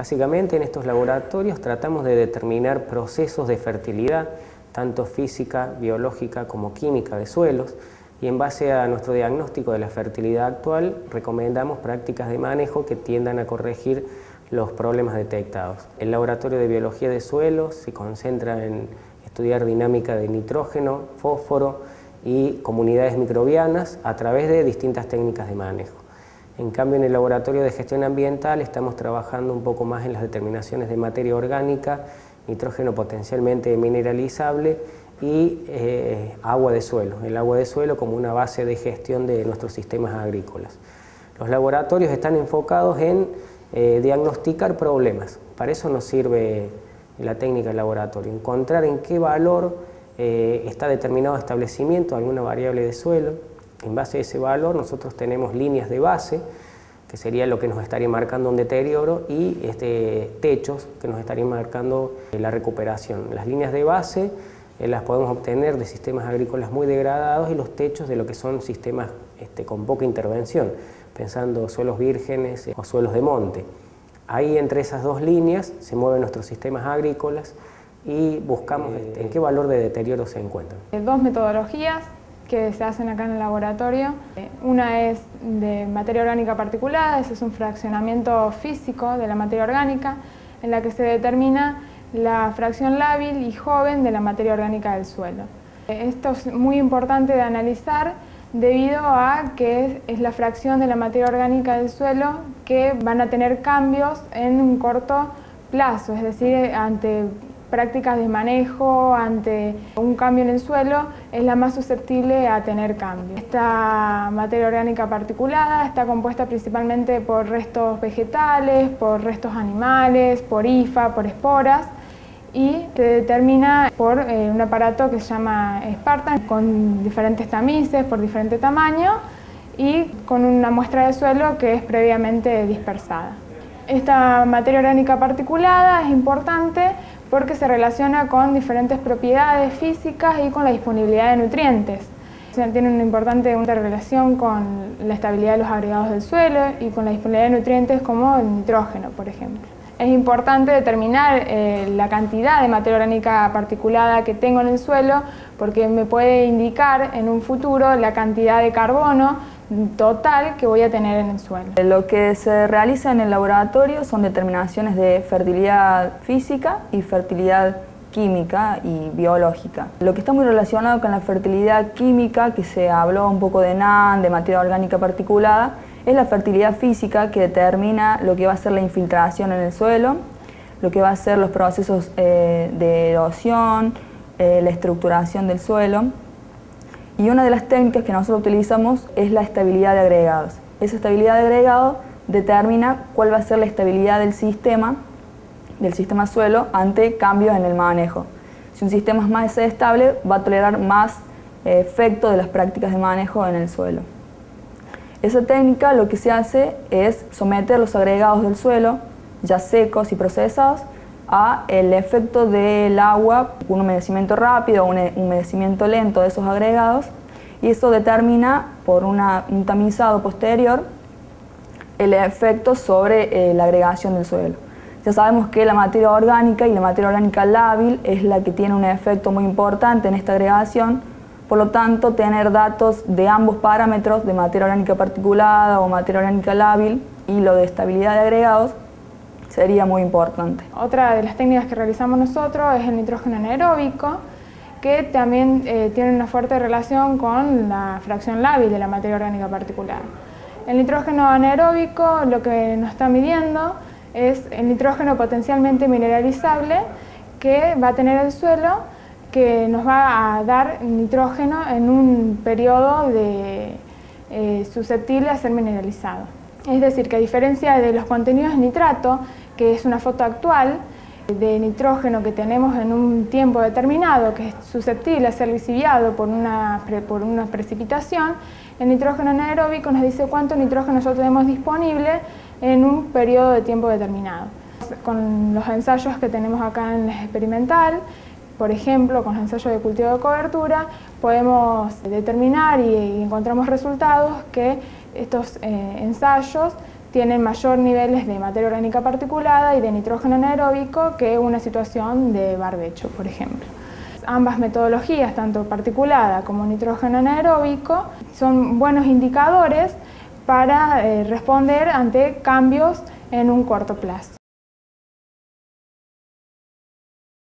Básicamente en estos laboratorios tratamos de determinar procesos de fertilidad, tanto física, biológica como química de suelos, y en base a nuestro diagnóstico de la fertilidad actual recomendamos prácticas de manejo que tiendan a corregir los problemas detectados. El laboratorio de biología de suelos se concentra en estudiar dinámica de nitrógeno, fósforo y comunidades microbianas a través de distintas técnicas de manejo. En cambio, en el laboratorio de gestión ambiental estamos trabajando un poco más en las determinaciones de materia orgánica, nitrógeno potencialmente mineralizable y eh, agua de suelo, el agua de suelo como una base de gestión de nuestros sistemas agrícolas. Los laboratorios están enfocados en eh, diagnosticar problemas, para eso nos sirve la técnica del laboratorio, encontrar en qué valor eh, está determinado establecimiento, alguna variable de suelo, en base a ese valor nosotros tenemos líneas de base, que sería lo que nos estaría marcando un deterioro, y este, techos que nos estarían marcando la recuperación. Las líneas de base eh, las podemos obtener de sistemas agrícolas muy degradados y los techos de lo que son sistemas este, con poca intervención, pensando suelos vírgenes eh, o suelos de monte. Ahí entre esas dos líneas se mueven nuestros sistemas agrícolas y buscamos este, en qué valor de deterioro se encuentran. Dos metodologías que se hacen acá en el laboratorio. Una es de materia orgánica particulada, ese es un fraccionamiento físico de la materia orgánica en la que se determina la fracción lábil y joven de la materia orgánica del suelo. Esto es muy importante de analizar debido a que es la fracción de la materia orgánica del suelo que van a tener cambios en un corto plazo, es decir, ante prácticas de manejo, ante un cambio en el suelo, es la más susceptible a tener cambios. Esta materia orgánica particulada está compuesta principalmente por restos vegetales, por restos animales, por IFA, por esporas, y se determina por eh, un aparato que se llama Spartan con diferentes tamices por diferente tamaño y con una muestra de suelo que es previamente dispersada. Esta materia orgánica particulada es importante porque se relaciona con diferentes propiedades físicas y con la disponibilidad de nutrientes. Tiene una importante interrelación con la estabilidad de los agregados del suelo y con la disponibilidad de nutrientes como el nitrógeno, por ejemplo es importante determinar eh, la cantidad de materia orgánica particulada que tengo en el suelo porque me puede indicar en un futuro la cantidad de carbono total que voy a tener en el suelo. Lo que se realiza en el laboratorio son determinaciones de fertilidad física y fertilidad química y biológica. Lo que está muy relacionado con la fertilidad química, que se habló un poco de NAN, de materia orgánica particulada, es la fertilidad física que determina lo que va a ser la infiltración en el suelo, lo que va a ser los procesos eh, de erosión, eh, la estructuración del suelo. Y una de las técnicas que nosotros utilizamos es la estabilidad de agregados. Esa estabilidad de agregado determina cuál va a ser la estabilidad del sistema, del sistema suelo, ante cambios en el manejo. Si un sistema es más estable, va a tolerar más eh, efecto de las prácticas de manejo en el suelo. Esa técnica lo que se hace es someter los agregados del suelo, ya secos y procesados, a el efecto del agua, un humedecimiento rápido un humedecimiento lento de esos agregados, y eso determina por un tamizado posterior el efecto sobre eh, la agregación del suelo. Ya sabemos que la materia orgánica y la materia orgánica lábil es la que tiene un efecto muy importante en esta agregación, por lo tanto, tener datos de ambos parámetros, de materia orgánica particulada o materia orgánica lábil, y lo de estabilidad de agregados, sería muy importante. Otra de las técnicas que realizamos nosotros es el nitrógeno anaeróbico, que también eh, tiene una fuerte relación con la fracción lábil de la materia orgánica particulada. El nitrógeno anaeróbico lo que nos está midiendo es el nitrógeno potencialmente mineralizable que va a tener el suelo que nos va a dar nitrógeno en un periodo de, eh, susceptible a ser mineralizado. Es decir, que a diferencia de los contenidos de nitrato, que es una foto actual de nitrógeno que tenemos en un tiempo determinado, que es susceptible a ser lisiviado por una, por una precipitación, el nitrógeno anaeróbico nos dice cuánto nitrógeno nosotros tenemos disponible en un periodo de tiempo determinado. Con los ensayos que tenemos acá en la experimental, por ejemplo, con los ensayos de cultivo de cobertura, podemos determinar y, encontramos resultados que estos eh, ensayos tienen mayor niveles de materia orgánica particulada y de nitrógeno anaeróbico que una situación de barbecho, por ejemplo. Ambas metodologías, tanto particulada como nitrógeno anaeróbico, son buenos indicadores para eh, responder ante cambios en un corto plazo.